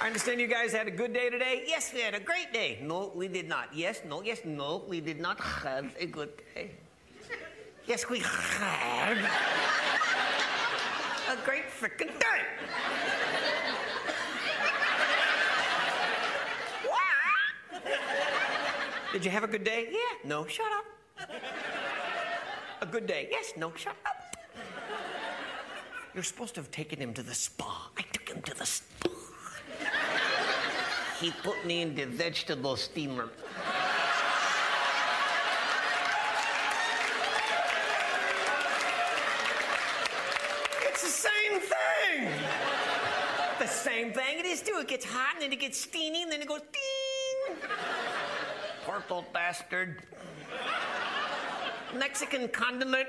I understand you guys had a good day today. Yes, we had a great day. No, we did not. Yes, no, yes, no, we did not have a good day. Yes, we had a great freaking day. Did you have a good day? Yeah. No, shut up. A good day? Yes. No, shut up. You're supposed to have taken him to the spa. I took him to the spa. He put me in the vegetable steamer. It's the same thing. The same thing it is too. It gets hot and then it gets steamy and then it goes ding. Little bastard. Mexican condiment.